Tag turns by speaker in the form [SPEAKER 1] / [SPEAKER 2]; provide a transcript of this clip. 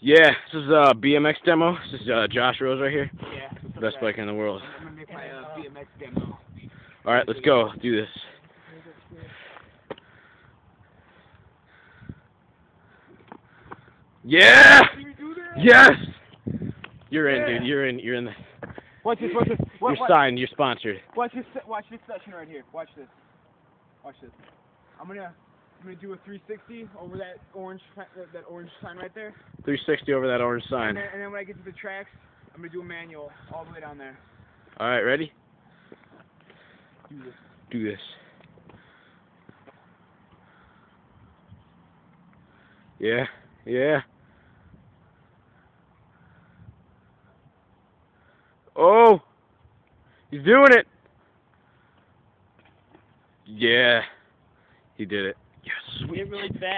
[SPEAKER 1] Yeah, this is a BMX demo. This is uh, Josh Rose right here,
[SPEAKER 2] Yeah.
[SPEAKER 1] best biker in the world.
[SPEAKER 2] I'm gonna make my uh, BMX demo.
[SPEAKER 1] All right, let's go. Do this. Yeah! Yes! You're in, dude. You're in. You're in. The,
[SPEAKER 2] Watch this. Watch this. Watch,
[SPEAKER 1] you're
[SPEAKER 2] watch,
[SPEAKER 1] signed. You're sponsored.
[SPEAKER 2] watch this. Watch this section right here. Watch this. Watch this. I'm gonna. I'm gonna do a 360 over that orange that, orange sign right there.
[SPEAKER 1] 360 over that orange
[SPEAKER 2] And
[SPEAKER 1] sign.
[SPEAKER 2] then, and then when I get to the tracks, I'm gonna do a manual all the way down there.
[SPEAKER 1] All right, ready?
[SPEAKER 2] Do this.
[SPEAKER 1] Do this. Yeah. Yeah. Oh! He's doing it! Yeah. He did it. Yes.
[SPEAKER 2] Get really fast.